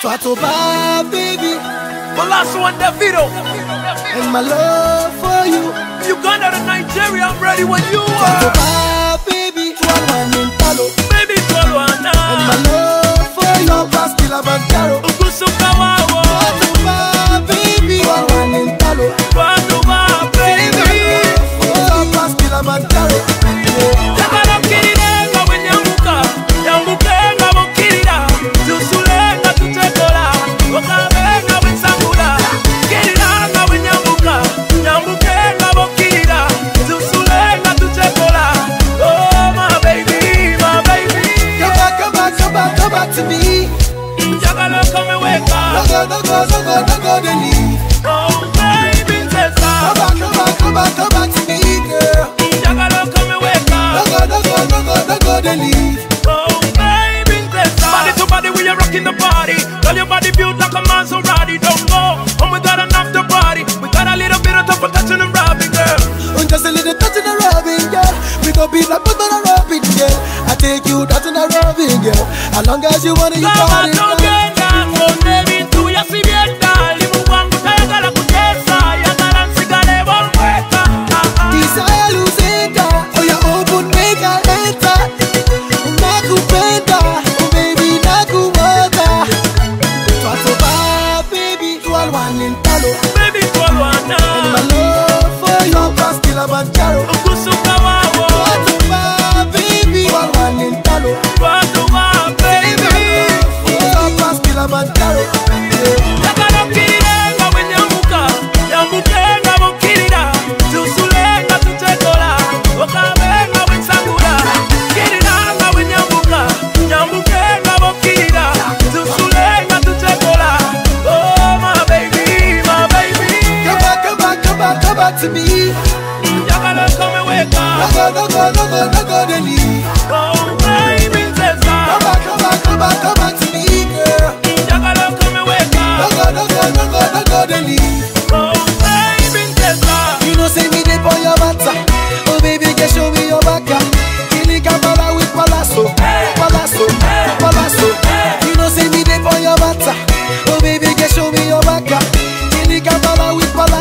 Try to buy, baby. on that Davido. And my love for you. Uganda of Nigeria, I'm ready when you are. they leave. Oh baby, let's Body to body, we are rocking the party. Tell your body built like a man so ready. Don't go home without an after party. We got a little bit of time for touching and robbing, girl. And just a little touching and robbing, girl. We go be like put on a robbing, girl. I take you touching and robbing, girl. As long as you want it, you got it. la banca.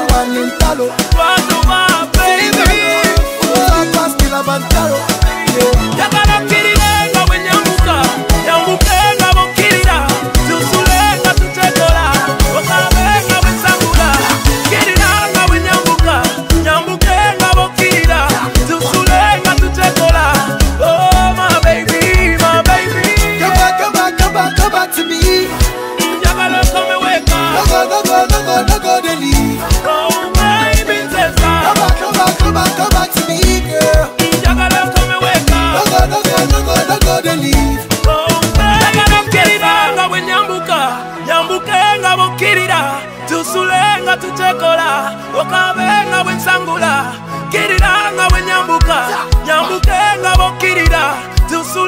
agua ni un baby. bakatutekola okabenga bwensangula kirira nga bwenyambuka nyambuke nga bokkirira tusu